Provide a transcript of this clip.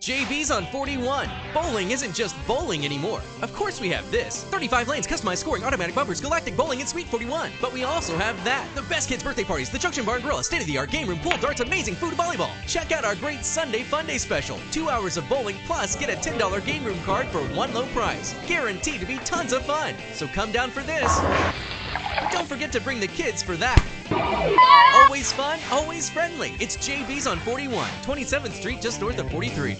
JB's on 41. Bowling isn't just bowling anymore. Of course we have this. 35 lanes, customized scoring, automatic bumpers, galactic bowling, and Suite 41. But we also have that. The best kids' birthday parties, the Junction Bar and Grill, state-of-the-art game room, pool, darts, amazing food, volleyball. Check out our great Sunday Fun Day special. Two hours of bowling plus get a $10 game room card for one low price. Guaranteed to be tons of fun. So come down for this. But don't forget to bring the kids for that. Always fun, always friendly. It's JB's on 41, 27th Street, just north of 43.